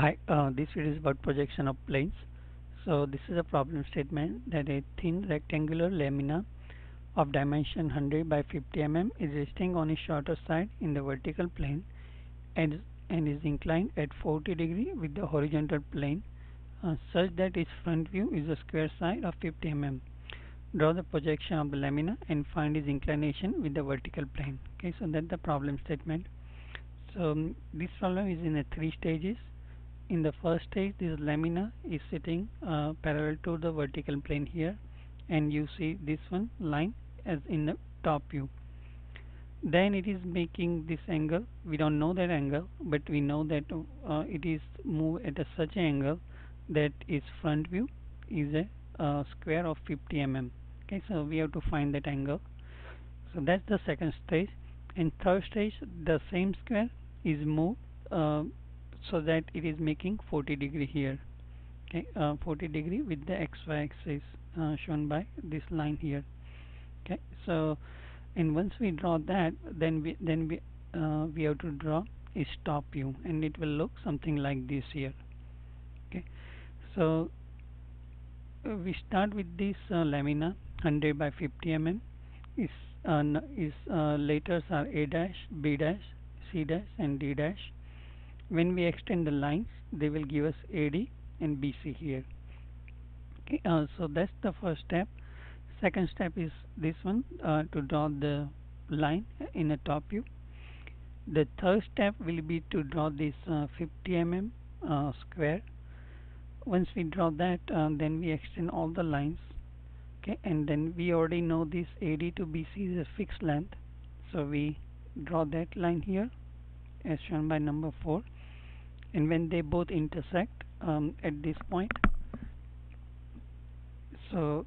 Hi, uh, this video is about projection of planes. So this is a problem statement that a thin rectangular lamina of dimension 100 by 50 mm is resting on its shorter side in the vertical plane and, and is inclined at 40 degree with the horizontal plane uh, such that its front view is a square side of 50 mm. Draw the projection of the lamina and find its inclination with the vertical plane. Okay, so that's the problem statement. So um, this problem is in a three stages in the first stage this lamina is sitting uh, parallel to the vertical plane here and you see this one line as in the top view. Then it is making this angle. We don't know that angle but we know that uh, it is move at a such angle that its front view is a uh, square of 50 mm okay so we have to find that angle. So that's the second stage. And third stage the same square is moved uh, so that it is making 40 degree here. Okay uh, 40 degree with the xy axis uh, shown by this line here. Okay so and once we draw that then we then we uh, we have to draw a top view and it will look something like this here. Okay so uh, we start with this uh, lamina 100 by 50 mm is uh, is letters are a dash b dash c dash and d dash when we extend the lines they will give us AD and BC here. Okay uh, so that's the first step. Second step is this one uh, to draw the line in a top view. The third step will be to draw this uh, 50 mm square. Once we draw that uh, then we extend all the lines. Okay and then we already know this AD to BC is a fixed length. So we draw that line here as shown by number 4 and when they both intersect um, at this point. So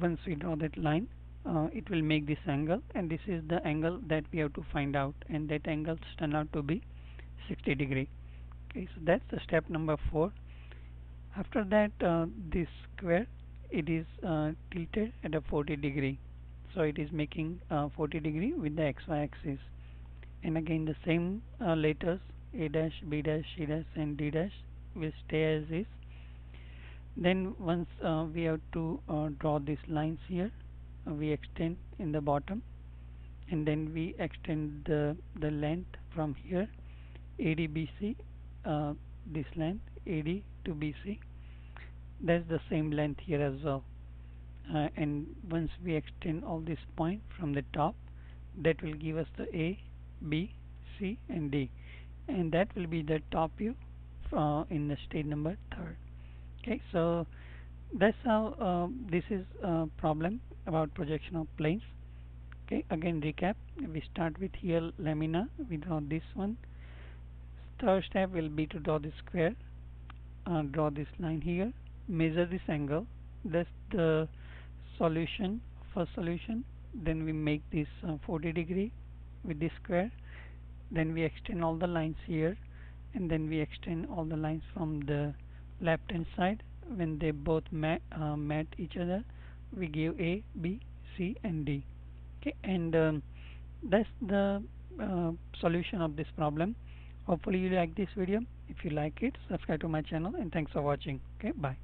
once we draw that line uh, it will make this angle and this is the angle that we have to find out and that angle turn out to be 60 degree. Okay so that's the step number four. After that uh, this square it is uh, tilted at a 40 degree. So it is making uh, 40 degree with the xy axis. And again the same uh, letters a dash b dash c dash and d dash will stay as is. Then once uh, we have to uh, draw these lines here uh, we extend in the bottom and then we extend the the length from here ADBC uh, this length AD to BC that's the same length here as well. Uh, and once we extend all this point from the top that will give us the A B C and D and that will be the top view uh, in the stage number third. Okay so that's how uh, this is a problem about projection of planes. Okay again recap. We start with here lamina we draw this one. Third step will be to draw the square. Uh, draw this line here. Measure this angle. That's the solution first solution. Then we make this uh, 40 degree with this square then we extend all the lines here and then we extend all the lines from the left hand side. When they both met, uh, met each other we give A, B, C and D. Okay and um, that's the uh, solution of this problem. Hopefully you like this video. If you like it subscribe to my channel and thanks for watching. Okay bye